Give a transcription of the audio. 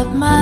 up my